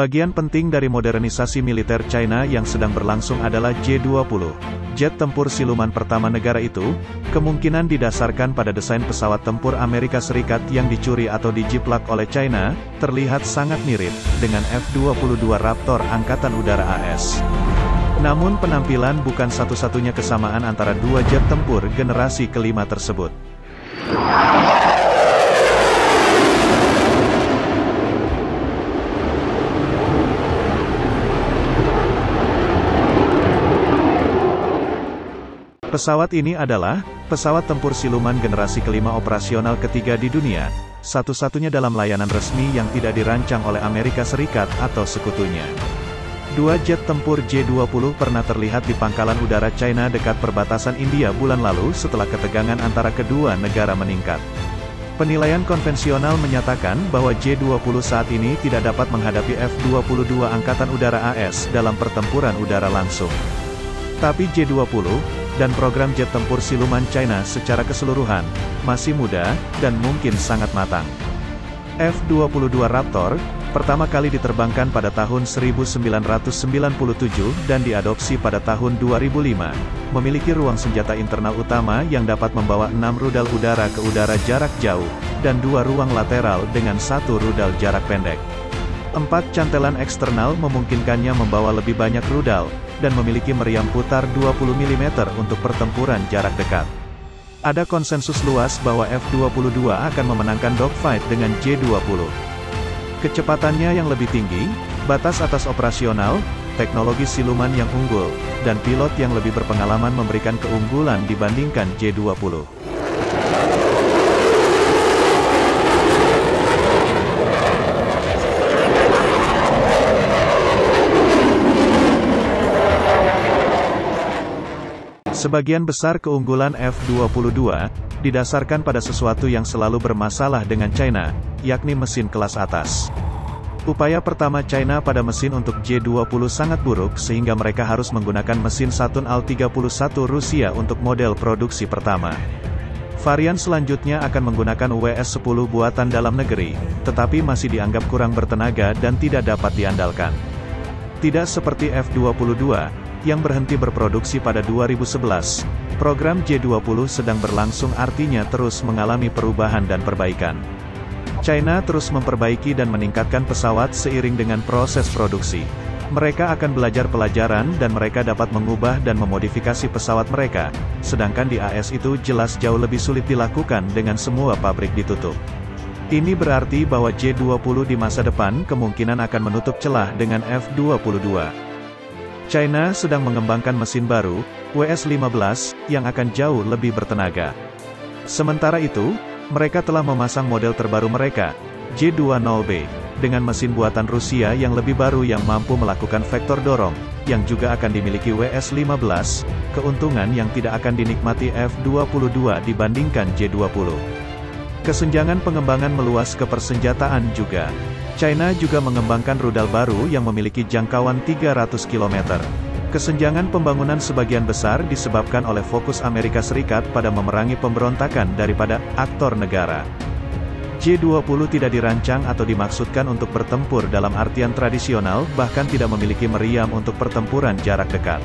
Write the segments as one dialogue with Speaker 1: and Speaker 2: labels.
Speaker 1: Bagian penting dari modernisasi militer China yang sedang berlangsung adalah J-20. Jet tempur siluman pertama negara itu, kemungkinan didasarkan pada desain pesawat tempur Amerika Serikat yang dicuri atau dijiplak oleh China, terlihat sangat mirip dengan F-22 Raptor Angkatan Udara AS. Namun penampilan bukan satu-satunya kesamaan antara dua jet tempur generasi kelima tersebut. Pesawat ini adalah, pesawat tempur siluman generasi kelima operasional ketiga di dunia, satu-satunya dalam layanan resmi yang tidak dirancang oleh Amerika Serikat atau sekutunya. Dua jet tempur J-20 pernah terlihat di pangkalan udara China dekat perbatasan India bulan lalu setelah ketegangan antara kedua negara meningkat. Penilaian konvensional menyatakan bahwa J-20 saat ini tidak dapat menghadapi F-22 Angkatan Udara AS dalam pertempuran udara langsung. Tapi J-20, dan program jet tempur siluman China secara keseluruhan, masih muda, dan mungkin sangat matang. F-22 Raptor, pertama kali diterbangkan pada tahun 1997 dan diadopsi pada tahun 2005, memiliki ruang senjata internal utama yang dapat membawa enam rudal udara ke udara jarak jauh, dan dua ruang lateral dengan satu rudal jarak pendek. Empat cantelan eksternal memungkinkannya membawa lebih banyak rudal, dan memiliki meriam putar 20 mm untuk pertempuran jarak dekat. Ada konsensus luas bahwa F-22 akan memenangkan dogfight dengan J-20. Kecepatannya yang lebih tinggi, batas atas operasional, teknologi siluman yang unggul, dan pilot yang lebih berpengalaman memberikan keunggulan dibandingkan J-20. Sebagian besar keunggulan F-22, didasarkan pada sesuatu yang selalu bermasalah dengan China, yakni mesin kelas atas. Upaya pertama China pada mesin untuk J-20 sangat buruk sehingga mereka harus menggunakan mesin Saturn Al-31 Rusia untuk model produksi pertama. Varian selanjutnya akan menggunakan WS-10 buatan dalam negeri, tetapi masih dianggap kurang bertenaga dan tidak dapat diandalkan. Tidak seperti F-22, yang berhenti berproduksi pada 2011, program J20 sedang berlangsung artinya terus mengalami perubahan dan perbaikan. China terus memperbaiki dan meningkatkan pesawat seiring dengan proses produksi. Mereka akan belajar pelajaran dan mereka dapat mengubah dan memodifikasi pesawat mereka, sedangkan di AS itu jelas jauh lebih sulit dilakukan dengan semua pabrik ditutup. Ini berarti bahwa J20 di masa depan kemungkinan akan menutup celah dengan F22. China sedang mengembangkan mesin baru, WS-15, yang akan jauh lebih bertenaga. Sementara itu, mereka telah memasang model terbaru mereka, J20B, dengan mesin buatan Rusia yang lebih baru yang mampu melakukan vektor dorong, yang juga akan dimiliki WS-15, keuntungan yang tidak akan dinikmati F-22 dibandingkan J-20. Kesenjangan pengembangan meluas ke persenjataan juga. China juga mengembangkan rudal baru yang memiliki jangkauan 300 km. Kesenjangan pembangunan sebagian besar disebabkan oleh fokus Amerika Serikat pada memerangi pemberontakan daripada aktor negara. J-20 tidak dirancang atau dimaksudkan untuk bertempur dalam artian tradisional, bahkan tidak memiliki meriam untuk pertempuran jarak dekat.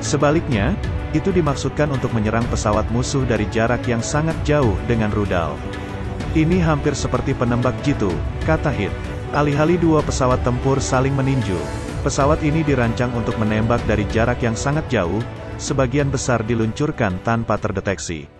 Speaker 1: Sebaliknya, itu dimaksudkan untuk menyerang pesawat musuh dari jarak yang sangat jauh dengan rudal. Ini hampir seperti penembak jitu, kata Hit. Alih-alih dua pesawat tempur saling meninju, pesawat ini dirancang untuk menembak dari jarak yang sangat jauh, sebagian besar diluncurkan tanpa terdeteksi.